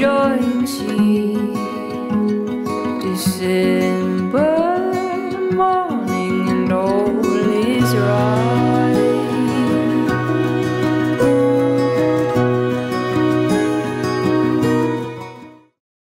rejoici de ser.